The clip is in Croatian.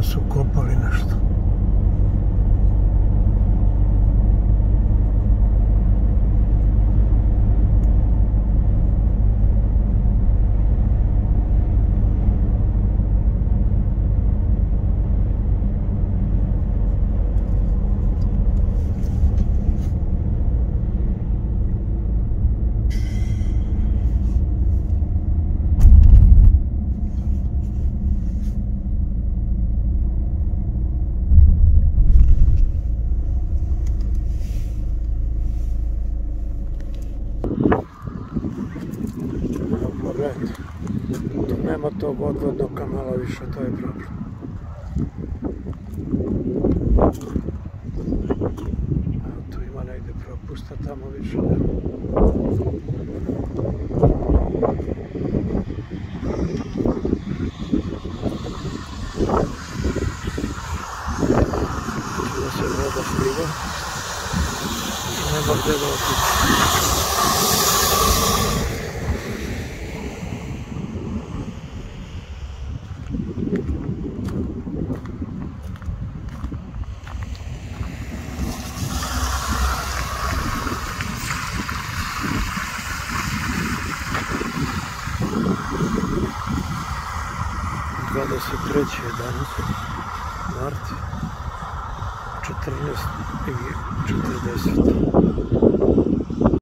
a sua pogledajte. Tu nema tog odvodnog kanala više, to je problem. Evo, tu ima negdje tamo više se voda sliva. Nema gdje da. 23. danas, mart, 14 i 40.